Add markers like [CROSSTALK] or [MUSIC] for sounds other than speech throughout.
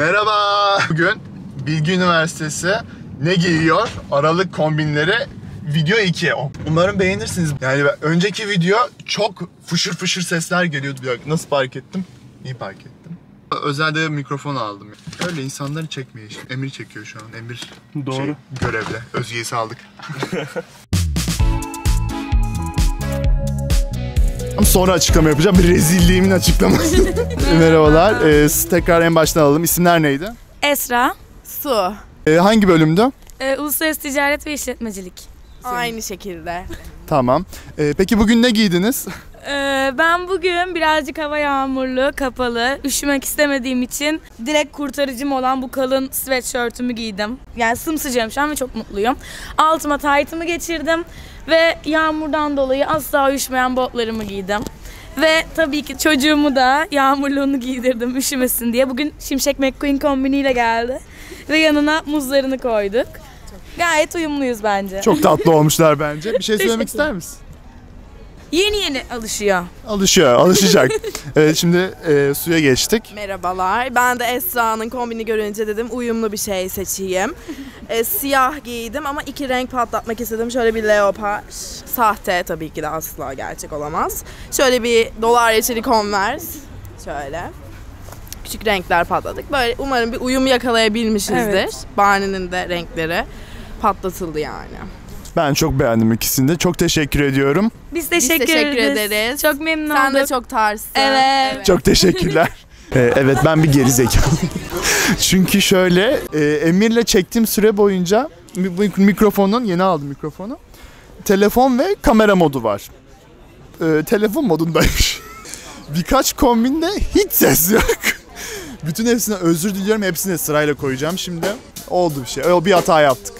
Merhaba. Bugün Bilgi Üniversitesi ne giyiyor? Aralık kombinleri video 2. Umarım beğenirsiniz. Yani önceki video çok fışır fışır sesler geliyordu. Bir Nasıl park ettim? İyi park ettim. Özelde mikrofon aldım. Öyle insanları çekmiyor işte. Emir çekiyor şu an. Emir Doğru. şey, görevde. Özge'yi saldık. [LAUGHS] Sonra açıklama yapacağım. Bir rezilliğimin açıklaması. [LAUGHS] [LAUGHS] Merhabalar. Ee, siz tekrar en baştan alalım. İsimler neydi? Esra, Su. Ee, hangi bölümdü? e, Uluslararası Ticaret ve İşletmecilik. Aynı şekilde. Tamam. Ee, peki bugün ne giydiniz? [LAUGHS] E, ben bugün birazcık hava yağmurlu, kapalı, üşümek istemediğim için direkt kurtarıcım olan bu kalın sweatshirtümü giydim. Yani sımsıcağım şu an ve çok mutluyum. Altıma taytımı geçirdim ve yağmurdan dolayı asla üşümeyen botlarımı giydim. Ve tabii ki çocuğumu da yağmurluğunu giydirdim üşümesin diye. Bugün Şimşek McQueen kombiniyle geldi. Ve yanına muzlarını koyduk. Gayet uyumluyuz bence. Çok tatlı [LAUGHS] olmuşlar bence. Bir şey söylemek ister misin? Yeni yeni alışıyor. Alışıyor, alışacak. [LAUGHS] evet şimdi e, suya geçtik. Merhabalar. Ben de Esra'nın kombini görünce dedim uyumlu bir şey seçeyim. E, siyah giydim ama iki renk patlatmak istedim. Şöyle bir leopar. Sahte tabii ki de asla gerçek olamaz. Şöyle bir dolar reçeli Converse. Şöyle. Küçük renkler patladık. Böyle umarım bir uyum yakalayabilmişizdir. Evet. Barney'nin de renkleri patlatıldı yani. Ben çok beğendim ikisini de. Çok teşekkür ediyorum. Biz teşekkür, teşekkür ederiz. ederiz. Çok memnun Sen de olduk. çok tarzsın. Evet. Çok teşekkürler. [LAUGHS] Ee, evet ben bir geri Çünkü şöyle e, Emir'le çektiğim süre boyunca mikrofonun yeni aldım mikrofonu. Telefon ve kamera modu var. Ee, telefon modundaymış. [LAUGHS] Birkaç kombinde hiç ses yok. Bütün hepsine özür diliyorum. Hepsini sırayla koyacağım şimdi. Oldu bir şey. O bir hata yaptık.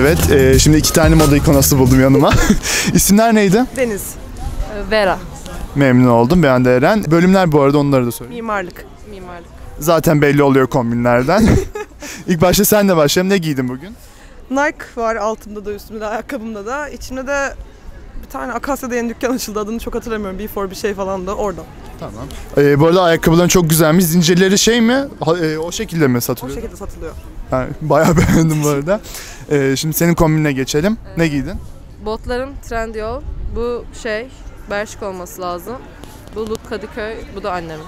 Evet, e, şimdi iki tane moda ikonası buldum yanıma. [LAUGHS] İsimler neydi? Deniz. Vera. Memnun oldum. Ben de Eren. Bölümler bu arada onları da söyleyeyim. Mimarlık. Mimarlık. Zaten belli oluyor kombinlerden. [LAUGHS] İlk başta senle başlayalım. Ne giydin bugün? Nike var altımda da üstümde de ayakkabımda da. İçimde de bir tane Akasya'da yeni dükkan açıldı adını çok hatırlamıyorum. Before bir şey falan da oradan. Tamam. Ee, bu arada ayakkabıların çok güzelmiş. Zincirleri şey mi? Ha- e, o şekilde mi O satılıyor? şekilde satılıyor. Ha, bayağı [LAUGHS] beğendim bu arada. Ee, şimdi senin kombinine geçelim. Ne giydin? Botlarım Trendyol. Bu şey Bershka olması lazım. Bu Look Kadıköy. Bu da annemin.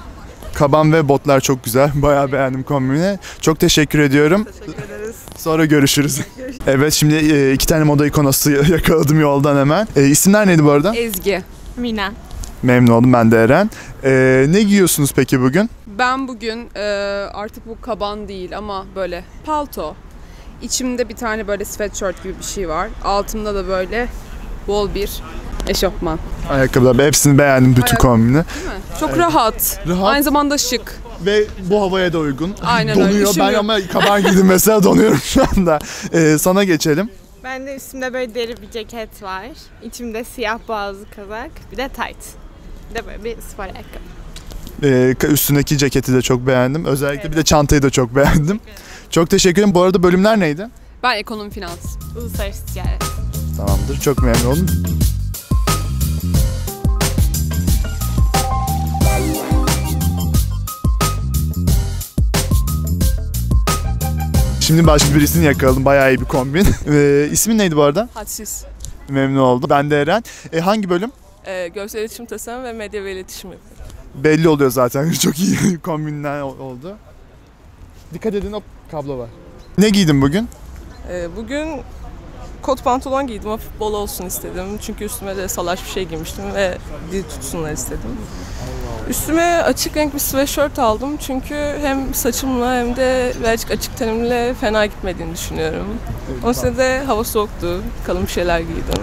Kaban ve botlar çok güzel. [LAUGHS] Bayağı beğendim kombini. Çok teşekkür ediyorum. Teşekkür ederiz. Sonra görüşürüz. [LAUGHS] evet şimdi e, iki tane moda ikonası [LAUGHS] yakaladım yoldan hemen. E, isimler neydi bu arada? Ezgi. Mina. Memnun oldum ben de Eren. E, ne giyiyorsunuz peki bugün? Ben bugün e, artık bu kaban değil ama böyle palto. İçimde bir tane böyle sweatshirt gibi bir şey var. Altımda da böyle bol bir eşofman. Ayakkabılar hepsini beğendim bütün Ayak- kombini. Değil mi? Çok rahat. Rahat. Aynı zamanda şık. Ve bu havaya da uygun. Aynen [LAUGHS] öyle, Donuyor. Ben ama [LAUGHS] kaban giydim mesela donuyorum şu anda. Ee, sana geçelim. Ben de üstümde böyle deri bir ceket var. İçimde siyah boğazlı kazak. Bir de tight. Bir de böyle bir spor ayakkabı. Ee, üstündeki ceketi de çok beğendim. Özellikle bir de çantayı da çok [LAUGHS] beğendim. Çok teşekkür ederim. Bu arada bölümler neydi? Ben ekonomi finans. Uluslararası ticaret. Tamamdır. Çok memnun oldum. Şimdi başka birisini yakaladım. Bayağı iyi bir kombin. [LAUGHS] Ee, ismin neydi bu arada? Hadsiz. Memnun oldum. Ben de Eren. Ee, hangi bölüm? E, görsel iletişim tasarım ve medya ve iletişim. Belli oluyor zaten. [LAUGHS] Çok iyi [LAUGHS] kombinler ol- oldu. Dikkat edin o kablo var. Ne giydin bugün? E, bugün kot pantolon giydim ama bol olsun istedim. Çünkü üstüme de salaş bir şey giymiştim ve dil tutsunlar istedim. Üstüme açık renk bir sweatshirt aldım çünkü hem saçımla hem de birazcık açık tenimle fena gitmediğini düşünüyorum. O sırada hava soğuktu, kalın bir şeyler giydim.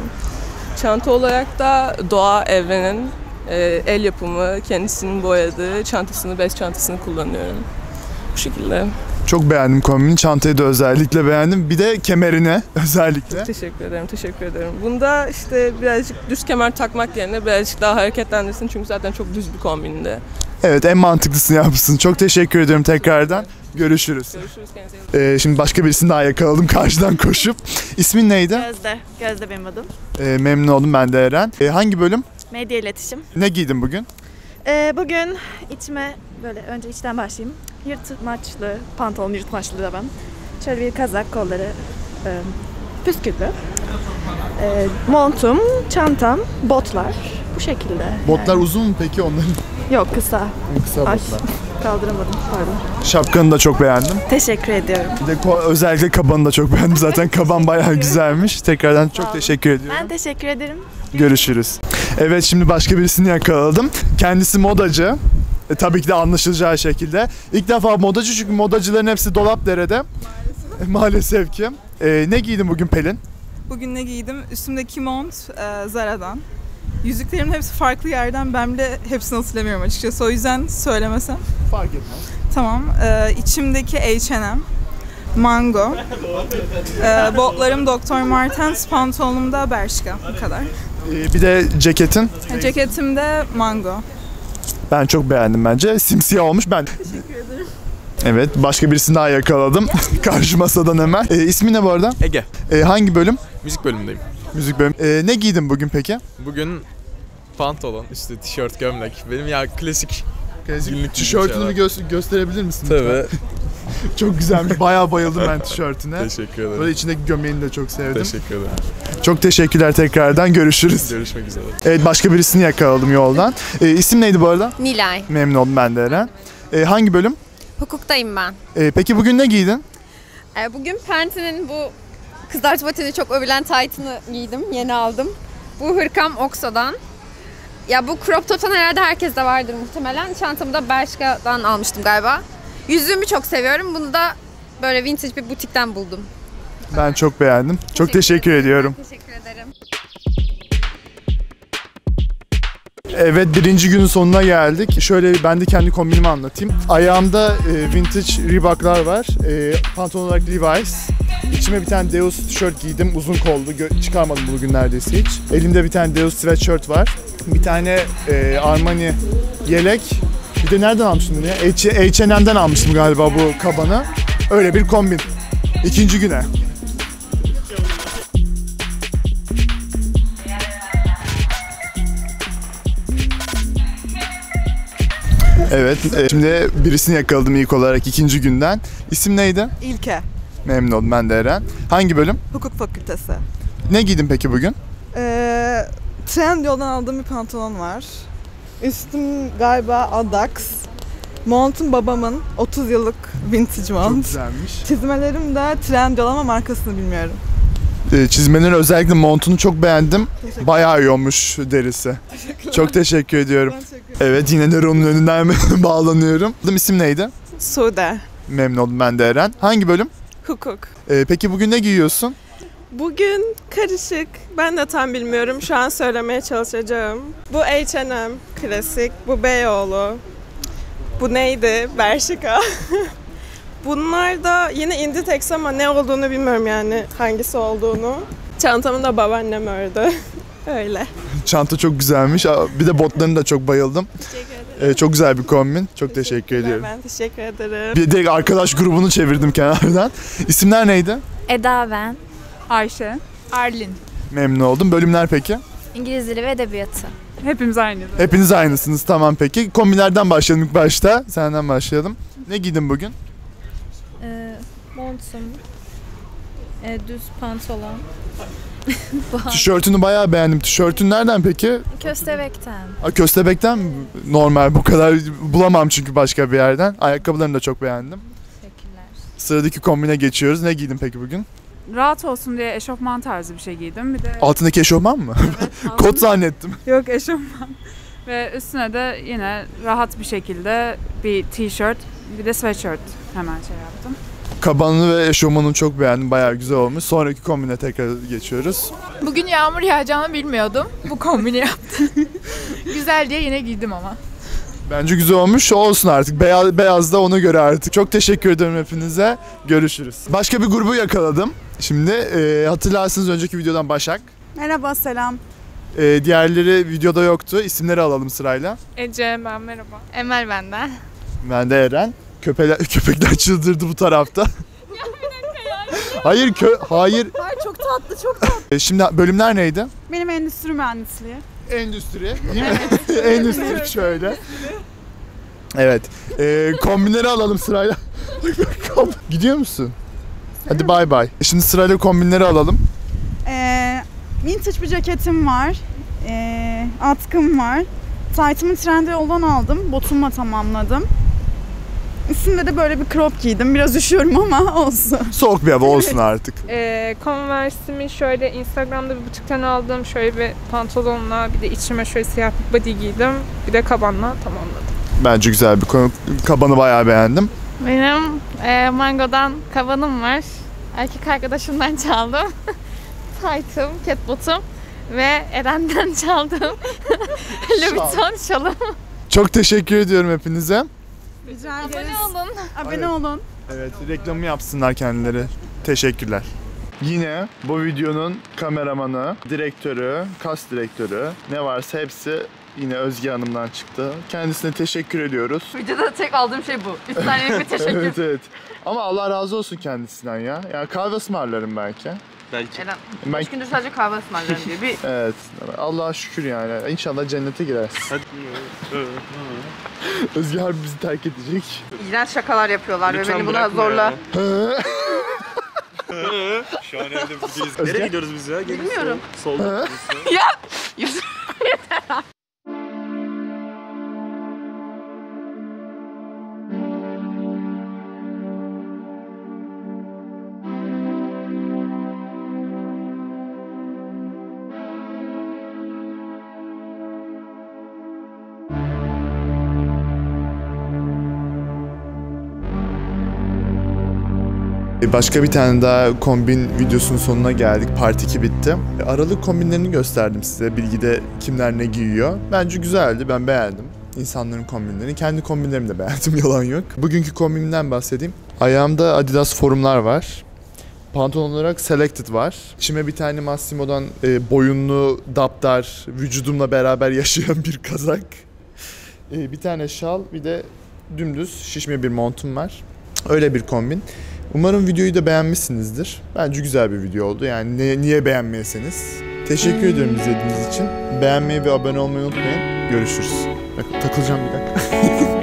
Çanta olarak da doğa evrenin Ee, el yapımı, kendisinin boyadığı çantasını, bez çantasını kullanıyorum. Bu şekilde. Çok beğendim kombini. Çantayı da özellikle beğendim. Bir de kemerine [LAUGHS] özellikle. Teşekkür ederim, teşekkür ederim. Bunda işte birazcık düz kemer takmak yerine birazcık daha hareketlendirsin çünkü zaten çok düz bir kombinde. Evet en mantıklısını yapmışsın. Çok teşekkür ediyorum tekrardan. Görüşürüz. Görüşürüz kendinize. iyi bakın. Ee, şimdi başka birisini daha yakaladım [LAUGHS] karşıdan koşup. İsmin neydi? Gözde. Gözde benim adım. Ee, memnun oldum ben de Eren. Ee, hangi bölüm? Medya iletişim. Ne giydin bugün? Ee, bugün içime böyle önce içten başlayayım. Yırtmaçlı, pantolon yırtmaçlı da ben. Şöyle bir kazak, kolları e, püsküllü. Ee, montum, çantam, botlar. Bu şekilde. Botlar yani. uzun mu peki onların? Yok kısa. Kısa Ay, botlar. kaldıramadım pardon. Şapkanı da çok beğendim. Teşekkür ediyorum. Bir de özellikle kabanı da çok beğendim. Zaten kaban bayağı güzelmiş. Tekrardan çok teşekkür ediyorum. Ben teşekkür ederim. Görüşürüz. Evet şimdi başka birisini yakaladım. Kendisi modacı. E, tabii ki de anlaşılacağı şekilde. İlk defa modacı çünkü modacıların hepsi dolap derede. Maalesef. Maalesef ki. E, ne giydin bugün Pelin? Bugün ne giydim? Üstümdeki mont e, Zara'dan. Yüzüklerimin hepsi farklı yerden. Ben bile hepsini hatırlamıyorum açıkçası. O yüzden söylemesem. Fark etmez. Tamam. E, içimdeki H&M. Mango. E, botlarım Dr. Martens. Pantolonum da Bershka. Bu kadar. E, bir de ceketin. Ceketim de Mango. Ben çok beğendim bence. Simsiyah olmuş. Ben Teşekkür ederim. Evet, başka birisini daha yakaladım. [LAUGHS] Karşı masadan hemen. E, ismi ne bu arada? Ege. E, hangi bölüm? Müzik bölümündeyim. Müzik bölümü. E, ne giydin bugün peki? Bugün pantolon, üstü tişört, gömlek. Benim ya klasik günlük Tişörtünü bir gö- gösterebilir misin? Tabii. [LAUGHS] [LAUGHS] çok güzelmiş. Bayağı bayıldım ben tişörtüne. Teşekkür ederim. Böyle içindeki gömleğini de çok sevdim. Teşekkür ederim. Çok teşekkürler tekrardan. Görüşürüz. Görüşmek üzere. Evet başka birisini yakaladım yoldan. E, isim neydi bu arada? Nilay. Memnun oldum ben de Eren. E, hangi bölüm? Hukuktayım ben. E, peki bugün ne giydin? Ee, bugün Penti'nin bu kızartma teni çok övülen taytını giydim. Yeni aldım. Bu hırkam Oxo'dan. Ya bu crop top'tan herhalde herkeste vardır muhtemelen. Çantamı da Bershka'dan almıştım galiba. Yüzüğümü çok seviyorum. Bunu da böyle vintage bir butikten buldum. Ben çok beğendim. Çok teşekkür ediyorum. Teşekkür ederim. Evet birinci günün sonuna geldik. Şöyle ben de kendi kombinimi anlatayım. Ayağımda e, vintage Reebok'lar var. E, pantolon olarak Levi's. İçime bir tane Deus tişört giydim. Uzun kollu. Gö- çıkarmadım bugün neredeyse hiç. Elimde bir tane Deus sweatshirt var. Bir tane e, Armani yelek. Bir de nereden almıştım bunu ya? H&M'den almıştım galiba bu kabanı. Öyle bir kombin. İkinci güne. Evet, e, şimdi birisini yakaladım ilk olarak ikinci günden. İsim neydi? İlke. Memnun oldum ben de Eren. Hangi bölüm? Hukuk fakültesi. Ne giydin peki bugün? Ee, Trendyol'dan aldığım bir pantolon var. Üstüm galiba Adax. Montum babamın 30 yıllık vintage mont. güzelmiş. Çizmelerim de Trendyol ama markasını bilmiyorum. E, çizmenin özellikle montunu çok beğendim. Bayağı iyi olmuş derisi. Çok teşekkür ediyorum. Evet yine Nero'nun önünden [LAUGHS] bağlanıyorum. İsim neydi? Sude. Memnun oldum ben de Eren. Hangi bölüm? Hukuk. E, peki bugün ne giyiyorsun? Bugün karışık. Ben de tam bilmiyorum. Şu an söylemeye çalışacağım. Bu H&M klasik. Bu Beyoğlu. Bu neydi? Bershka. [LAUGHS] Bunlar da yine Inditex ama ne olduğunu bilmiyorum yani hangisi olduğunu. Çantamı da babaannem ördü. [LAUGHS] Öyle. Çanta çok güzelmiş. Bir de botlarına da çok bayıldım. E, çok güzel bir kombin. Çok teşekkür ediyorum. Ben teşekkür ederim. Bir de arkadaş grubunu çevirdim kenardan. İsimler neydi? Eda ben. Ayşe. Arlin. Memnun oldum. Bölümler peki? İngiliz dili ve edebiyatı. Hepimiz aynı. Hepiniz aynısınız. Tamam peki. Kombinlerden başlayalım ilk başta. Senden başlayalım. Ne giydin bugün? Ee, montum, e, düz pantolon. [LAUGHS] Bu- Tişörtünü bayağı beğendim. Tişörtün nereden peki? Köstebekten. Aa, Köstebek'ten mi? normal bu kadar bulamam çünkü başka bir yerden. Ayakkabılarını da çok beğendim. Teşekkürler. Sıradaki kombine geçiyoruz. Ne giydin peki bugün? Rahat olsun diye eşofman tarzı bir şey giydim. Bir de Altındaki eşofman mı? [LAUGHS] Kot zannettim. Yok eşofman. Ve üstüne de yine rahat bir şekilde bir tişört, bir de sweatshirt hemen şey yaptım. Kabanını ve eşofmanını çok beğendim. Bayağı güzel olmuş. Sonraki kombine tekrar geçiyoruz. Bugün yağmur yağacağını bilmiyordum. Bu kombini yaptım. [LAUGHS] Güzel diye yine giydim ama. Bence güzel olmuş. Olsun artık. Beyaz, beyaz da ona göre artık. Çok teşekkür ederim hepinize. Görüşürüz. Başka bir grubu yakaladım. Şimdi e, hatırlarsınız önceki videodan Başak. Merhaba, selam. E, diğerleri videoda yoktu. İsimleri alalım sırayla. Ece ben merhaba. Emel benden. Ben de Eren. Köpeler, [LAUGHS] köpekler çıldırdı bu tarafta. [LAUGHS] hayır kö hayır. Ay çok tatlı, çok tatlı. E, Şimdi bölümler neydi? Benim endüstri mühendisliği. Endüstri. [LAUGHS] Değil mi? Endüstri şöyle. Evet. E, kombinleri alalım sırayla. Gidiyor musun? Hadi bay bay. Şimdi sırayla kombinleri alalım. Ee, vintage bir ceketim var. Ee, atkım var. Taytımı Trendyol'dan aldım. Botumla tamamladım. Üstünde de böyle bir crop giydim. Biraz üşüyorum ama [LAUGHS] olsun. Soğuk bir hava olsun artık. Ee, Converse'imi şöyle Instagram'da bir butikten aldım. Şöyle bir pantolonla bir de içime şöyle siyah bir body giydim. Bir de kabanla tamamladım. Bence güzel bir konu. Kabanı bayağı beğendim. Benim e, Mango'dan kabanım var. Erkek arkadaşımdan [LAUGHS] çaldım. Taytım, catbotum ve Eren'den [LAUGHS] çaldım. [LAUGHS] Louis Vuitton şalım. Çok teşekkür ediyorum hepinize. Rica ederiz. Abone olun. Abone olun. Evet, reklamı yapsınlar kendileri. Teşekkürler. Yine bu videonun kameramanı, direktörü, kas direktörü ne varsa hepsi yine Özge Hanım'dan çıktı. Kendisine teşekkür ediyoruz. Videoda tek aldığım şey bu. 3 saniyelik bir teşekkür. evet evet. Ama Allah razı olsun kendisinden ya. Ya kahve ısmarlarım belki. Belki. Eren, Ben- 3 gündür sadece kahve ısmarlıyorum diyor. Bir [LAUGHS] Evet. Allah'a şükür yani. İnşallah cennete girersin. [LAUGHS] Özge harbi bizi terk edecek. iğrenç şakalar yapıyorlar ve Lütfen beni buna zorla. ya. [LAUGHS] Şu an evde değiliz. Nereye gidiyoruz biz ya? Gelin Bilmiyorum. Sol. ya! Başka bir tane daha kombin videosunun sonuna geldik. Part 2 bitti. Aralık kombinlerini gösterdim size. Bilgide kimler ne giyiyor. Bence güzeldi. Ben beğendim. İnsanların kombinlerini. Kendi kombinlerimi de beğendim. [LAUGHS] Yalan yok. Bugünkü kombinimden bahsedeyim. Ayağımda Adidas forumlar var. Pantolon olarak Selected var. İçime bir tane Massimo'dan e, boyunlu, daptar, vücudumla beraber [LAUGHS] yaşayan bir kazak. E, bir tane şal, bir de dümdüz şişme bir montum var. Öyle bir kombin. Umarım videoyu da beğenmişsinizdir. Bence güzel bir video oldu. Yani ne- niye beğenmeyeseniz. Teşekkür ederim izlediğiniz için. Beğenmeyi ve abone olmayı unutmayın. Görüşürüz. Bak, takılacağım bir dakika. [LAUGHS]